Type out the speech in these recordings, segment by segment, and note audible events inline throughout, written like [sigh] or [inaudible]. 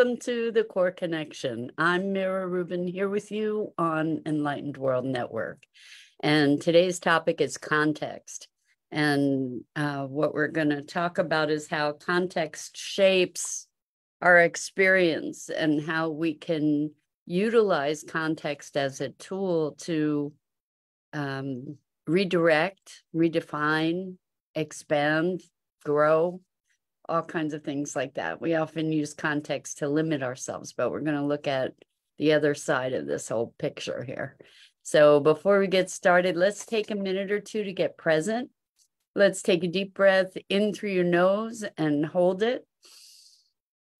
Welcome to the Core Connection. I'm Mira Rubin here with you on Enlightened World Network. And today's topic is context. And uh, what we're going to talk about is how context shapes our experience and how we can utilize context as a tool to um, redirect, redefine, expand, grow, all kinds of things like that. We often use context to limit ourselves, but we're going to look at the other side of this whole picture here. So before we get started, let's take a minute or two to get present. Let's take a deep breath in through your nose and hold it.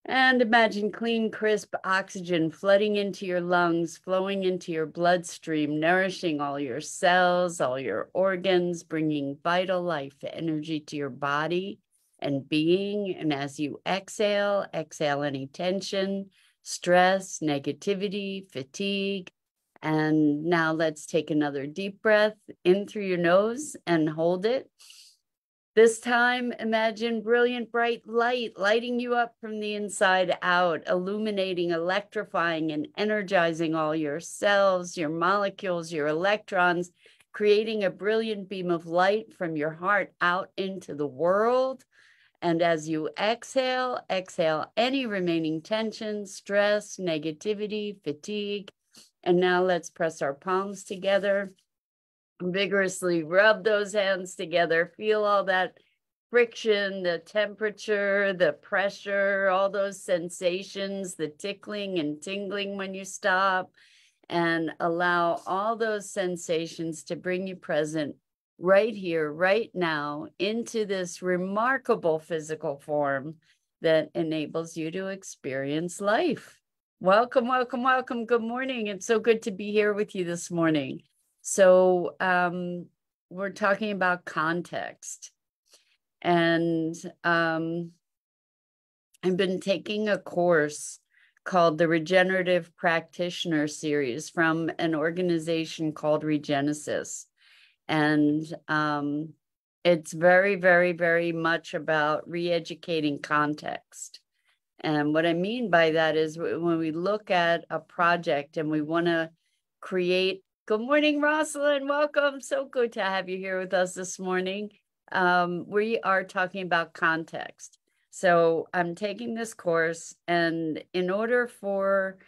And imagine clean, crisp oxygen flooding into your lungs, flowing into your bloodstream, nourishing all your cells, all your organs, bringing vital life, energy to your body and being. And as you exhale, exhale any tension, stress, negativity, fatigue. And now let's take another deep breath in through your nose and hold it. This time, imagine brilliant bright light lighting you up from the inside out, illuminating, electrifying, and energizing all your cells, your molecules, your electrons, creating a brilliant beam of light from your heart out into the world. And as you exhale, exhale any remaining tension, stress, negativity, fatigue. And now let's press our palms together. Vigorously rub those hands together. Feel all that friction, the temperature, the pressure, all those sensations, the tickling and tingling when you stop. And allow all those sensations to bring you present right here, right now, into this remarkable physical form that enables you to experience life. Welcome, welcome, welcome. Good morning. It's so good to be here with you this morning. So, um, we're talking about context. And um, I've been taking a course called the Regenerative Practitioner Series from an organization called Regenesis and um, it's very very very much about re-educating context. And what i mean by that is when we look at a project and we want to create good morning rosalind. Welcome. So good to have you here with us this morning. Um, we are talking about context. So i'm taking this course and in order for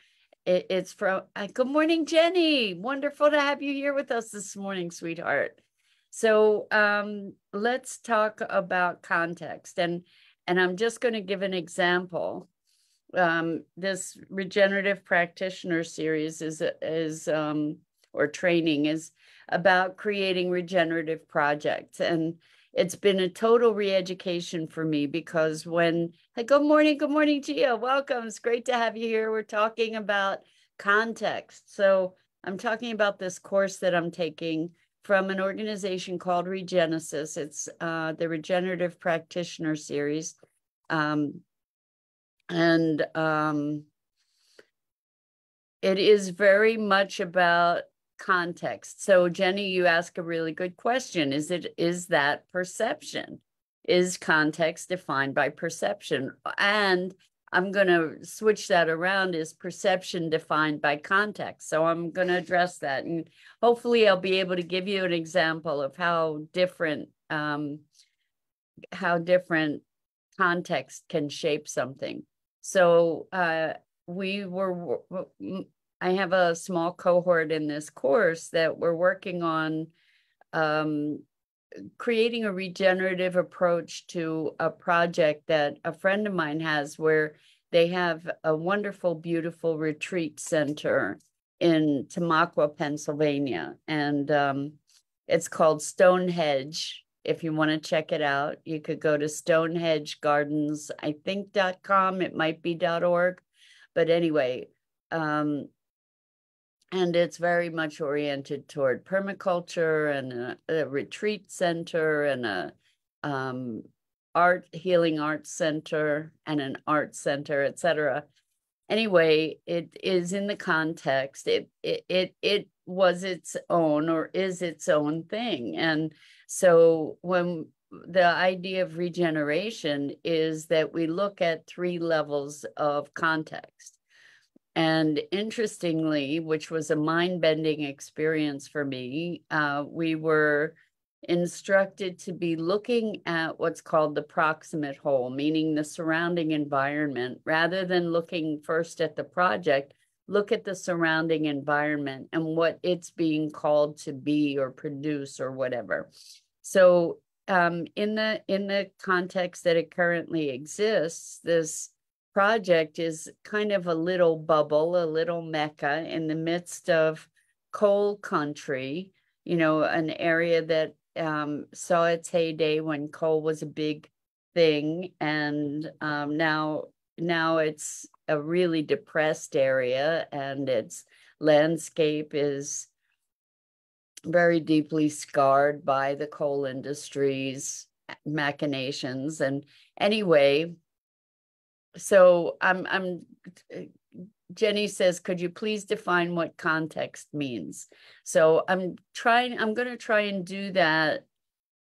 it, it's from uh, good morning, Jenny. Wonderful to have you here with us this morning, sweetheart. So um, let's talk about context, and and I'm just going to give an example. Um, this regenerative practitioner series is is um, or training is about creating regenerative projects, and it's been a total re-education for me because when hey, good morning good morning gia welcome it's great to have you here. We're talking about context. So i'm talking about this course that i'm taking from an organization called regenesis. It's uh, the regenerative practitioner series. Um, and um, it is very much about context. So Jenny, you ask a really good question. Is it is that perception? Is context defined by perception? And I'm going to switch that around. Is perception defined by context? So I'm going to address that. And hopefully I'll be able to give you an example of how different, um, how different context can shape something. So uh, we were, I have a small cohort in this course that we're working on um, creating a regenerative approach to a project that a friend of mine has where they have a wonderful, beautiful retreat center in Tamaqua, Pennsylvania. And um, it's called Stonehedge. If you want to check it out, you could go to stonehedgegardens, I it might be .org. But anyway, um, and it's very much oriented toward permaculture and a, a retreat center and a um, art healing arts center and an art center etc anyway it is in the context. It, it it it was its own or is its own thing. And so when the idea of regeneration is that we look at three levels of context. And interestingly, which was a mind bending experience for me, uh, we were instructed to be looking at what's called the proximate whole, meaning the surrounding environment, rather than looking first at the project, look at the surrounding environment and what it's being called to be or produce or whatever. So um, in the in the context that it currently exists, this project is kind of a little bubble, a little mecca in the midst of coal country, you know, an area that um, saw its heyday when coal was a big thing, and um, now now it's a really depressed area, and its landscape is very deeply scarred by the coal industry's machinations. And anyway, so I'm I'm Jenny says, could you please define what context means? So I'm trying, I'm going to try and do that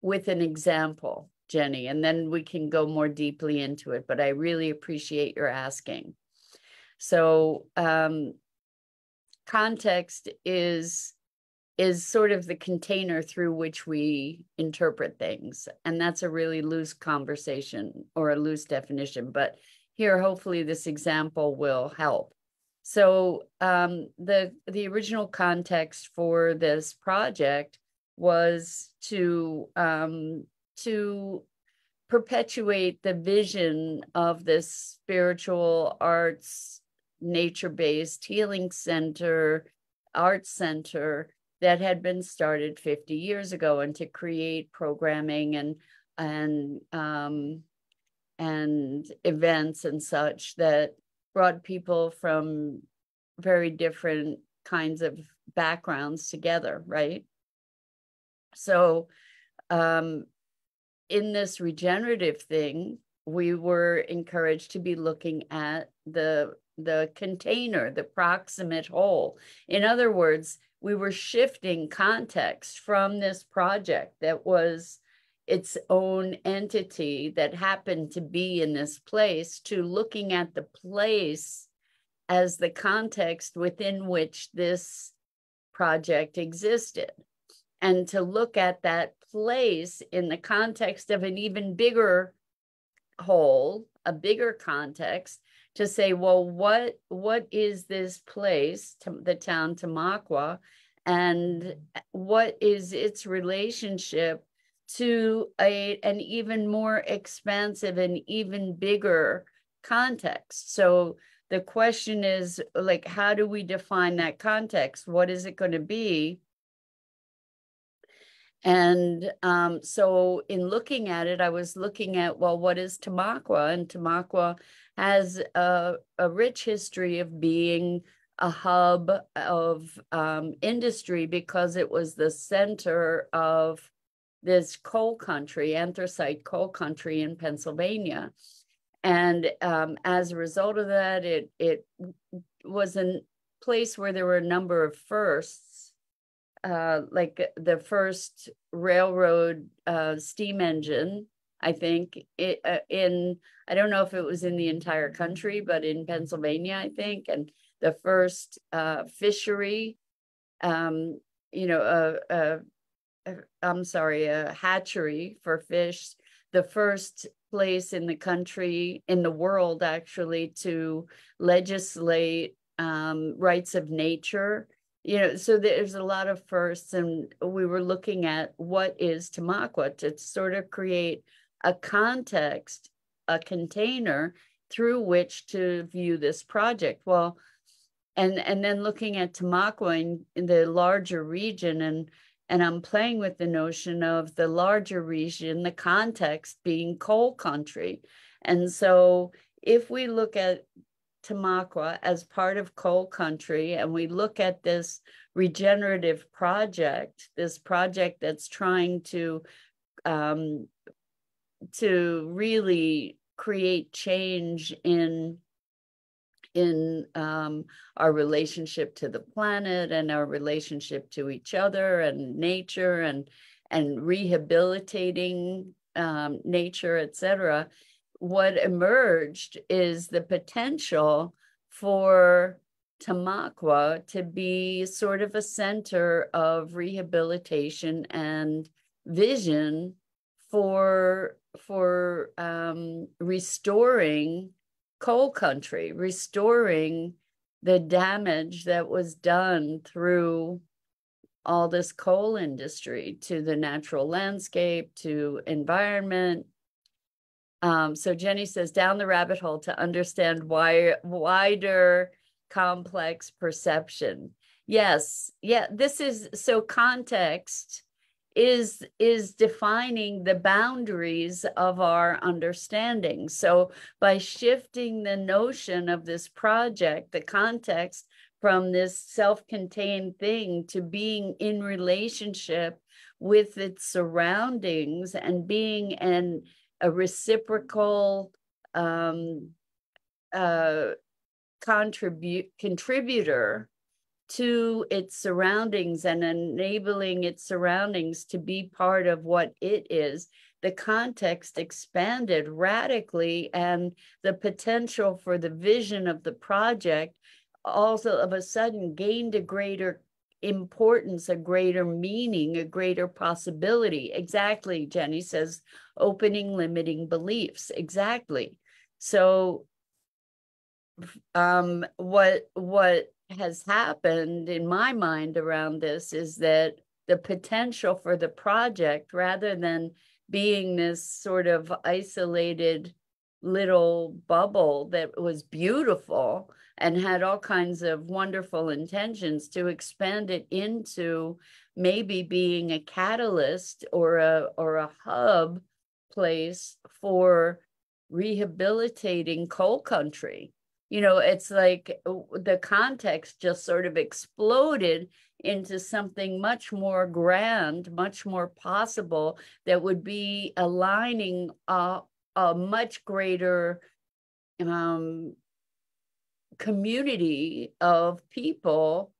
with an example, Jenny, and then we can go more deeply into it. But I really appreciate your asking. So um, context is is sort of the container through which we interpret things. And that's a really loose conversation or a loose definition. But here, hopefully this example will help. So um, the the original context for this project was to um, to perpetuate the vision of this spiritual arts, nature-based healing center, art center that had been started 50 years ago, and to create programming and and um, and events and such that brought people from very different kinds of backgrounds together, right? So, um, in this regenerative thing, we were encouraged to be looking at the the container, the proximate whole. In other words, we were shifting context from this project that was its own entity that happened to be in this place to looking at the place as the context within which this project existed. And to look at that place in the context of an even bigger whole a bigger context to say well what what is this place the town tamaqua? And what is its relationship to a, an even more expansive and even bigger context. So the question is like, how do we define that context? What is it going to be? And um, so in looking at it, I was looking at, well, what is Tamaqua? And Tamaqua has a, a rich history of being a hub of um, industry because it was the center of this coal country, anthracite coal country in Pennsylvania. And um, as a result of that, it, it was a place where there were a number of firsts, uh, like the first railroad uh, steam engine, I think, it, uh, in, I don't know if it was in the entire country, but in Pennsylvania, I think, and the first uh, fishery, um, you know, a, a I'm sorry, a hatchery for fish, the first place in the country, in the world actually, to legislate um, rights of nature. You know, so there's a lot of firsts, and we were looking at what is Tamaqua to sort of create a context, a container through which to view this project. Well, and and then looking at Tamaqua in, in the larger region and and I'm playing with the notion of the larger region, the context being coal country. And so if we look at Tamaqua as part of coal country and we look at this regenerative project, this project that's trying to um, to really create change in in um, our relationship to the planet and our relationship to each other and nature and and rehabilitating um, nature, etc., what emerged is the potential for Tamaqua to be sort of a center of rehabilitation and vision for for um, restoring coal country, restoring the damage that was done through all this coal industry to the natural landscape, to environment. Um, so Jenny says down the rabbit hole to understand why wider complex perception. Yes, yeah, this is so context is is defining the boundaries of our understanding. So by shifting the notion of this project the context from this self-contained thing to being in relationship with its surroundings and being an a reciprocal um, uh, contribute contributor to its surroundings and enabling its surroundings to be part of what it is, the context expanded radically and the potential for the vision of the project also of a sudden gained a greater importance, a greater meaning, a greater possibility. Exactly, Jenny says, opening limiting beliefs. Exactly. So um what what has happened in my mind around this is that the potential for the project, rather than being this sort of isolated little bubble that was beautiful and had all kinds of wonderful intentions, to expand it into maybe being a catalyst or a or a hub place for rehabilitating coal country you know, it's like the context just sort of exploded into something much more grand, much more possible that would be aligning a, a much greater um, community of people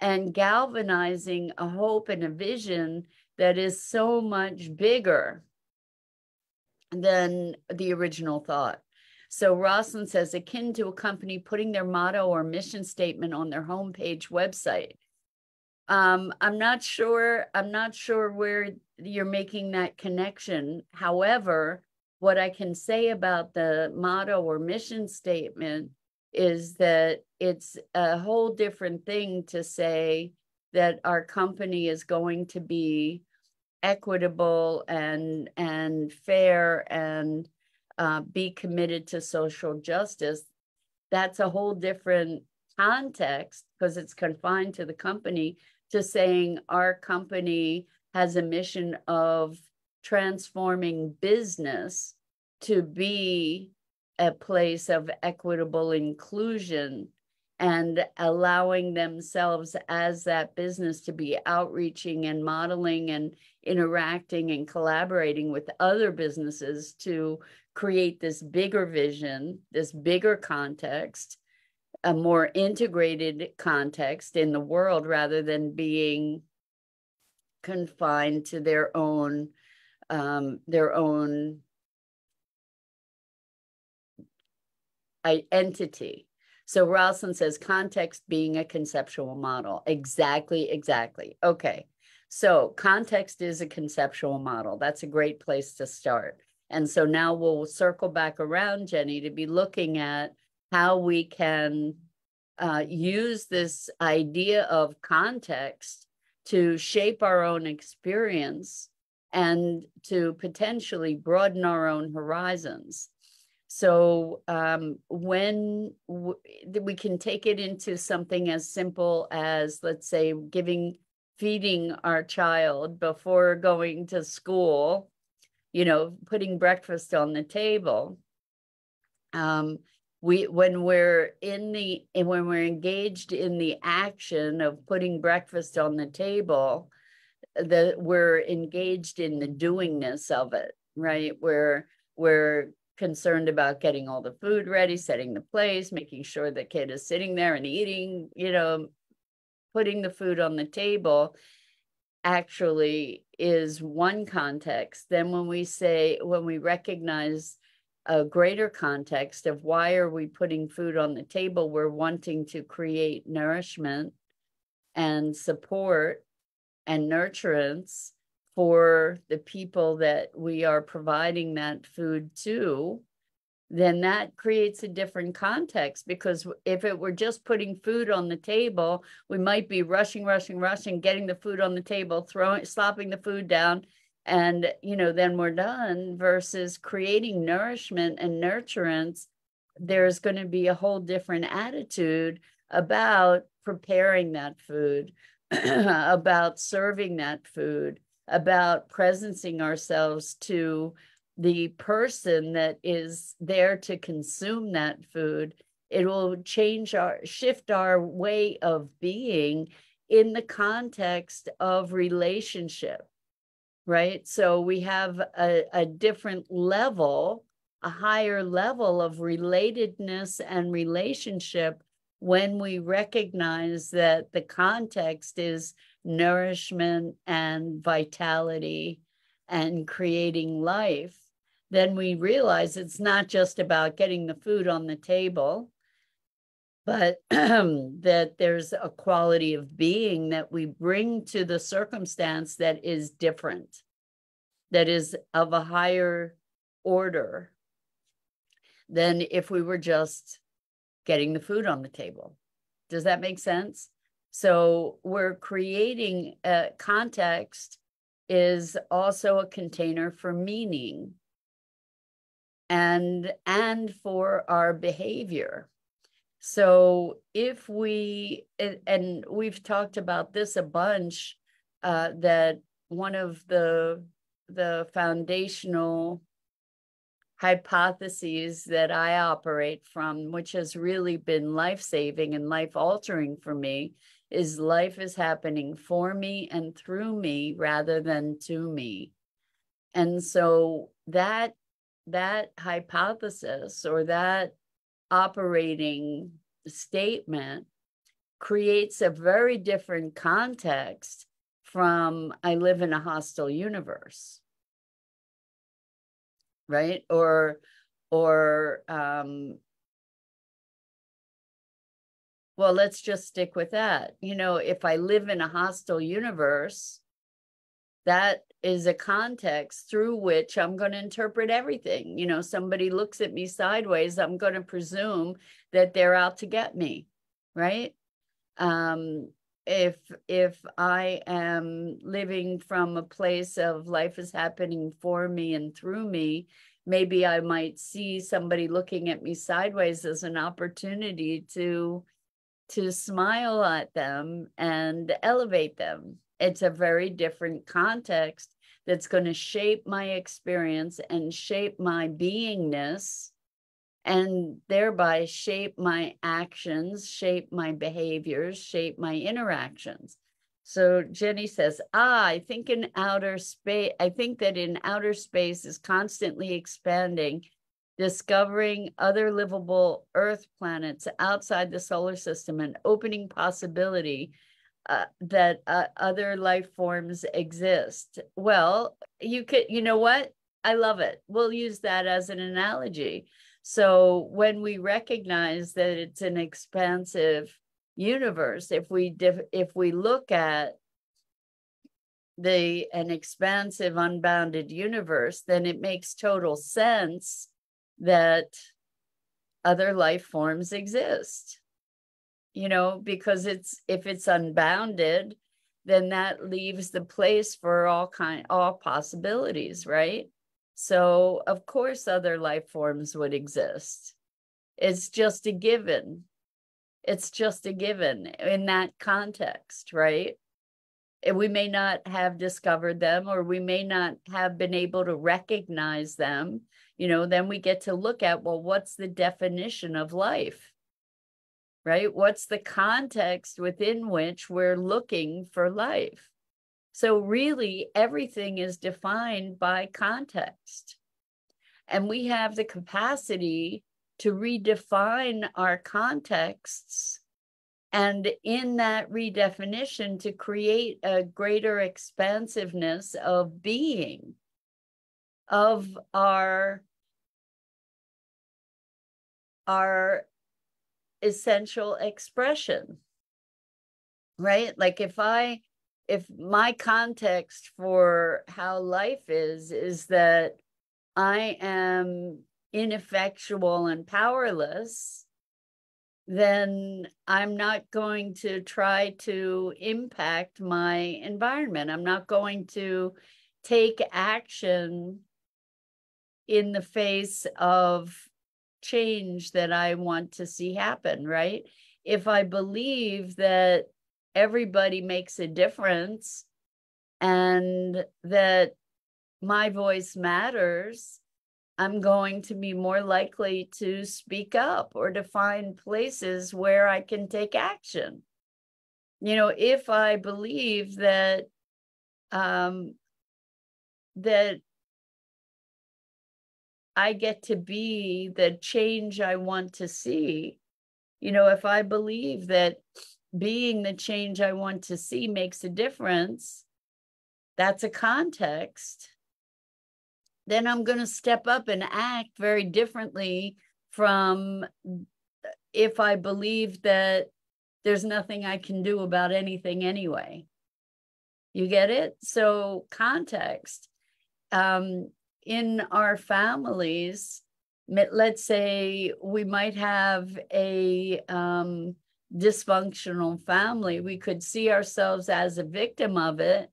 and galvanizing a hope and a vision that is so much bigger than the original thought. So Rosalind says, akin to a company putting their motto or mission statement on their homepage website. Um, I'm not sure. I'm not sure where you're making that connection. However, what I can say about the motto or mission statement is that it's a whole different thing to say that our company is going to be equitable and and fair and uh, be committed to social justice, that's a whole different context because it's confined to the company to saying our company has a mission of transforming business to be a place of equitable inclusion and allowing themselves as that business to be outreaching and modeling and interacting and collaborating with other businesses to create this bigger vision, this bigger context, a more integrated context in the world rather than being confined to their own um, their own entity. So Rosalind says context being a conceptual model. Exactly, exactly. Okay. So context is a conceptual model. That's a great place to start. And so now we'll circle back around, Jenny, to be looking at how we can uh, use this idea of context to shape our own experience and to potentially broaden our own horizons. So um, when we can take it into something as simple as, let's say, giving, feeding our child before going to school you know, putting breakfast on the table. Um, we when we're in the when we're engaged in the action of putting breakfast on the table, that we're engaged in the doingness of it, right? We're we're concerned about getting all the food ready, setting the place, making sure the kid is sitting there and eating, you know, putting the food on the table actually is one context. Then when we say, when we recognize a greater context of why are we putting food on the table, we're wanting to create nourishment and support and nurturance for the people that we are providing that food to then that creates a different context because if it were just putting food on the table, we might be rushing, rushing, rushing, getting the food on the table, throwing, slopping the food down, and you know, then we're done versus creating nourishment and nurturance. There's going to be a whole different attitude about preparing that food, [clears throat] about serving that food, about presencing ourselves to the person that is there to consume that food it will change our shift our way of being in the context of relationship right? So we have a, a different level a higher level of relatedness and relationship when we recognize that the context is nourishment and vitality and creating life then we realize it's not just about getting the food on the table, but [clears throat] that there's a quality of being that we bring to the circumstance that is different, that is of a higher order than if we were just getting the food on the table. Does that make sense? So we're creating a context is also a container for meaning and and for our behavior so if we and we've talked about this a bunch uh, that one of the the foundational hypotheses that I operate from, which has really been life saving and life altering for me, is life is happening for me and through me rather than to me. And so that that hypothesis or that operating statement creates a very different context from I live in a hostile universe. Right? Or or um well, let's just stick with that. You know, if I live in a hostile universe, that is a context through which I'm going to interpret everything. You know, somebody looks at me sideways, I'm going to presume that they're out to get me, right? Um, if if I am living from a place of life is happening for me and through me, maybe I might see somebody looking at me sideways as an opportunity to to smile at them and elevate them it's a very different context that's going to shape my experience and shape my beingness and thereby shape my actions, shape my behaviors, shape my interactions. So Jenny says, ah, I think in outer space, I think that in outer space is constantly expanding, discovering other livable Earth planets outside the solar system and opening possibility uh, that uh, other life forms exist. Well, you could, you know what? I love it. We'll use that as an analogy. So when we recognize that it's an expansive universe, if we dif- if we look at the an expansive unbounded universe, then it makes total sense that other life forms exist you know, because it's if it's unbounded, then that leaves the place for all kind all possibilities, right? So of course other life forms would exist. It's just a given. It's just a given in that context, right? And we may not have discovered them or we may not have been able to recognize them. You know, then we get to look at, well, what's the definition of life? Right? What's the context within which we're looking for life? So, really, everything is defined by context. And we have the capacity to redefine our contexts And in that redefinition, to create a greater expansiveness of being, of our, our essential expression, right? Like if I, if my context for how life is, is that I am ineffectual and powerless, then I'm not going to try to impact my environment. I'm not going to take action in the face of change that I want to see happen, right? If I believe that everybody makes a difference and that my voice matters, I'm going to be more likely to speak up or to find places where I can take action. You know, if I believe that um, that I get to be the change I want to see, you know, if I believe that being the change I want to see makes a difference, that's a context then I'm going to step up and act very differently from if I believe that there's nothing I can do about anything anyway. You get it? So, context. Um, in our families, let's say we might have a um, dysfunctional family, we could see ourselves as a victim of it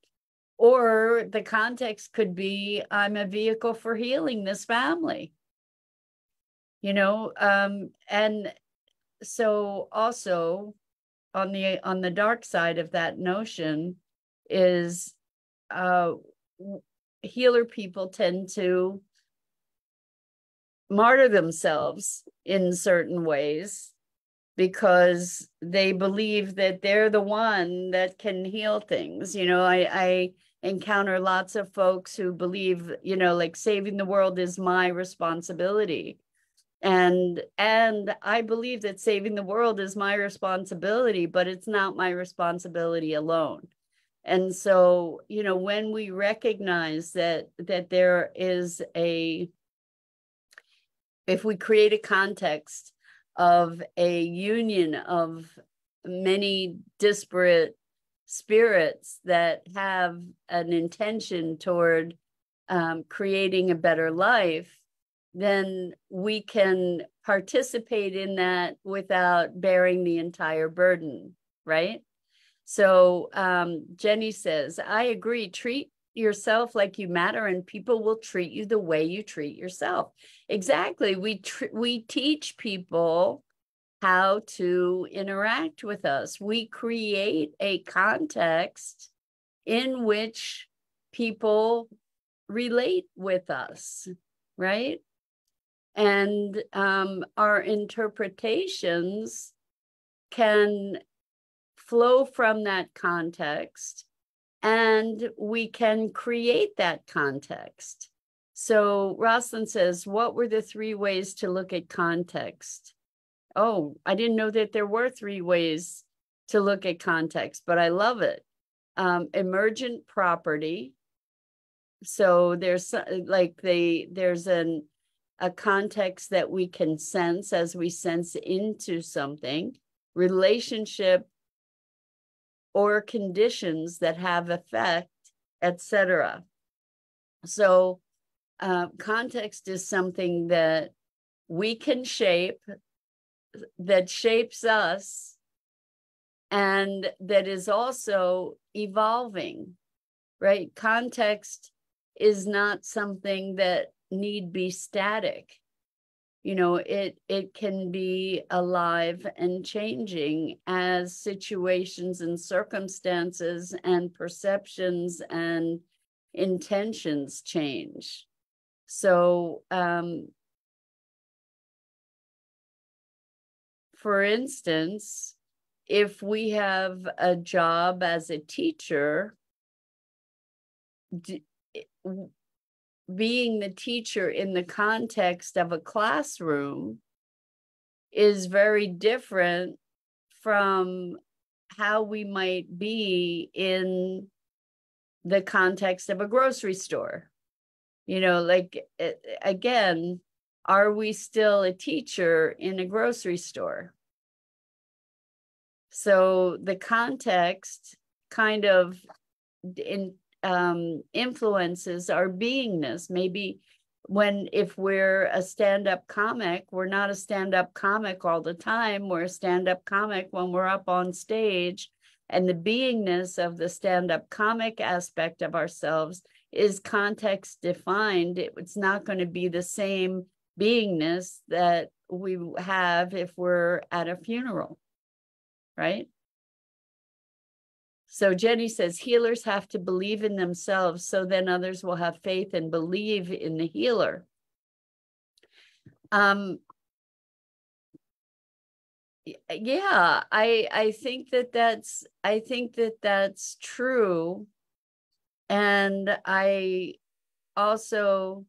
or the context could be I'm a vehicle for healing this family. You know, um, and so also on the on the dark side of that notion is uh healer people tend to martyr themselves in certain ways because they believe that they're the one that can heal things. You know i i encounter lots of folks who believe you know like saving the world is my responsibility. And and i believe that saving the world is my responsibility but it's not my responsibility alone and so you know when we recognize that that there is a if we create a context of a union of many disparate spirits that have an intention toward um, creating a better life, then we can participate in that without bearing the entire burden, right? So um, Jenny says, I agree. Treat yourself like you matter, and people will treat you the way you treat yourself. Exactly. We we teach people how to interact with us. We create a context in which people relate with us, right? And um, our interpretations can flow from that context and we can create that context. So Rosalind says, What were the three ways to look at context? oh, I didn't know that there were three ways to look at context, but I love it. Um, emergent property. So there's like they there's an a context that we can sense as we sense into something, relationship or conditions that have effect, etc. So uh, context is something that we can shape that shapes us and that is also evolving, right? Context is not something that need be static. You know, it it can be alive and changing as situations and circumstances and perceptions and intentions change. So um, for instance, if we have a job as a teacher, being the teacher in the context of a classroom is very different from how we might be in the context of a grocery store. You know, like again, are we still a teacher in a grocery store? So the context kind of in, um, influences our beingness. Maybe when if we're a stand-up comic, we're not a stand-up comic all the time. We're a stand-up comic when we're up on stage. And the beingness of the stand-up comic aspect of ourselves is context defined. It's not going to be the same beingness that we have if we're at a funeral right? So Jenny says healers have to believe in themselves so then others will have faith and believe in the healer. Um, yeah, I I think that that's I think that that's true, and I also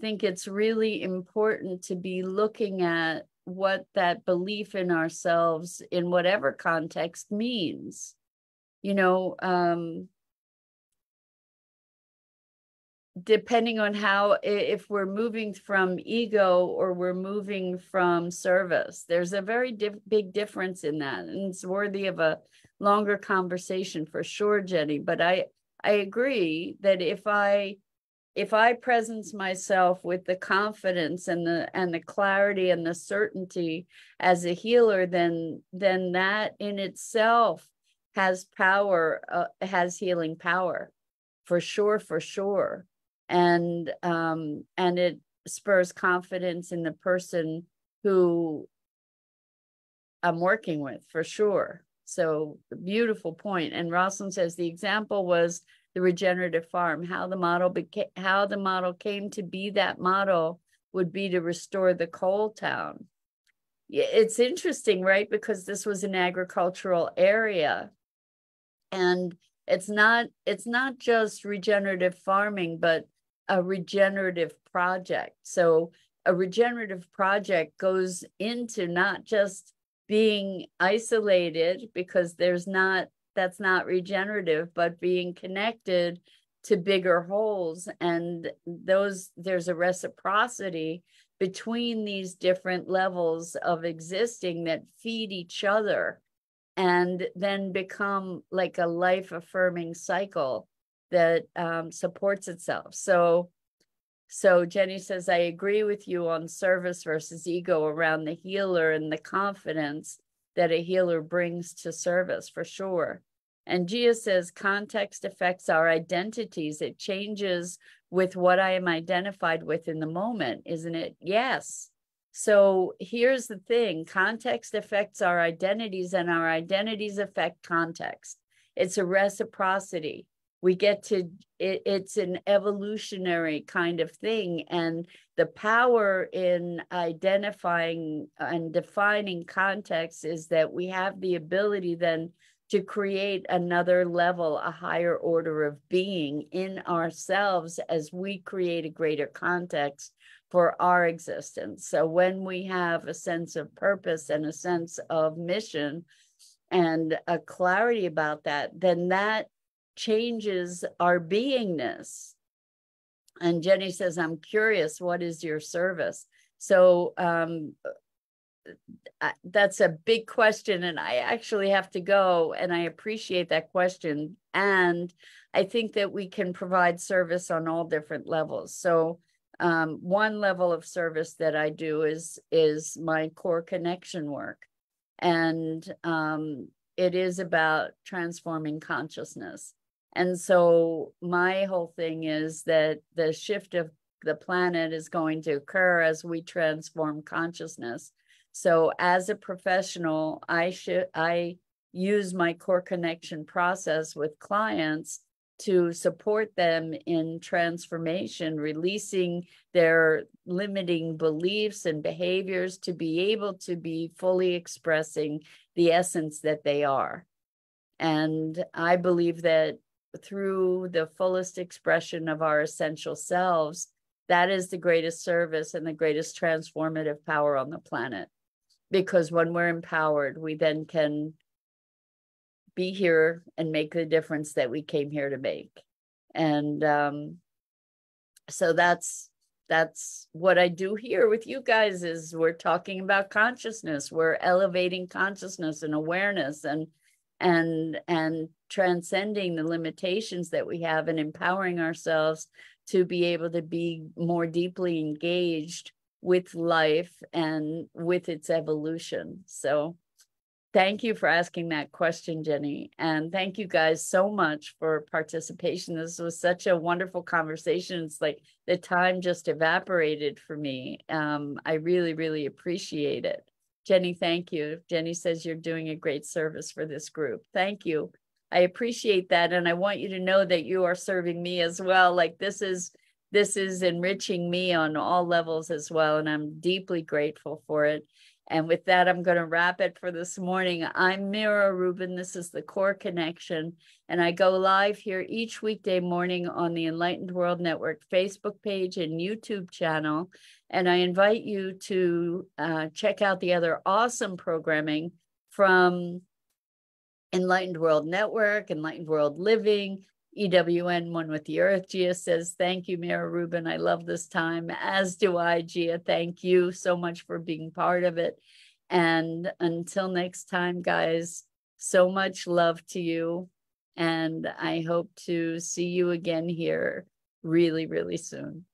think it's really important to be looking at what that belief in ourselves in whatever context means you know um depending on how if we're moving from ego or we're moving from service there's a very diff- big difference in that and it's worthy of a longer conversation for sure jenny but i i agree that if i if I presence myself with the confidence and the and the clarity and the certainty as a healer, then then that in itself has power, uh, has healing power, for sure, for sure, and um, and it spurs confidence in the person who I'm working with, for sure. So beautiful point. And Rosalind says the example was the regenerative farm, how the model became, how the model came to be that model would be to restore the coal town. It's interesting, right? Because this was an agricultural area. And it's not it's not just regenerative farming, but a regenerative project. So a regenerative project goes into not just being isolated because there's not that's not regenerative, but being connected to bigger wholes. And those, there's a reciprocity between these different levels of existing that feed each other and then become like a life affirming cycle that um, supports itself. So, so Jenny says, I agree with you on service versus ego around the healer and the confidence that a healer brings to service for sure. And Gia says context affects our identities. It changes with what I am identified with in the moment, isn't it? Yes. So here's the thing context affects our identities, and our identities affect context. It's a reciprocity. We get to, it, it's an evolutionary kind of thing. And the power in identifying and defining context is that we have the ability then to create another level, a higher order of being in ourselves as we create a greater context for our existence. So when we have a sense of purpose and a sense of mission and a clarity about that, then that changes our beingness. And Jenny says, I'm curious, what is your service? So um, that's a big question and i actually have to go and i appreciate that question and i think that we can provide service on all different levels so um, one level of service that i do is is my core connection work. And um, it is about transforming consciousness. And so my whole thing is that the shift of the planet is going to occur as we transform consciousness. So as a professional, I should I use my core connection process with clients to support them in transformation, releasing their limiting beliefs and behaviors to be able to be fully expressing the essence that they are. And I believe that through the fullest expression of our essential selves, that is the greatest service and the greatest transformative power on the planet. because when we're empowered, we then can be here and make the difference that we came here to make. And um, so that's that's what I do here with you guys is we're talking about consciousness. We're elevating consciousness and awareness and and and transcending the limitations that we have and empowering ourselves to be able to be more deeply engaged with life and with its evolution. So Thank you for asking that question, Jenny. And thank you guys so much for participation. This was such a wonderful conversation. It's like the time just evaporated for me. Um, I really, really appreciate it. Jenny, thank you. Jenny says you're doing a great service for this group. Thank you. I appreciate that. And I want you to know that you are serving me as well. Like this is this is enriching me on all levels as well. And I'm deeply grateful for it. And with that, I'm going to wrap it for this morning. I'm Mira Rubin. This is the Core Connection. And I go live here each weekday morning on the Enlightened World Network Facebook page and YouTube channel. And I invite you to uh, check out the other awesome programming from Enlightened World Network, Enlightened World Living, EWN One with the Earth. Gia says, Thank you, Mira Rubin. I love this time, as do I, Gia. Thank you so much for being part of it. And until next time, guys, so much love to you. And I hope to see you again here really, really soon.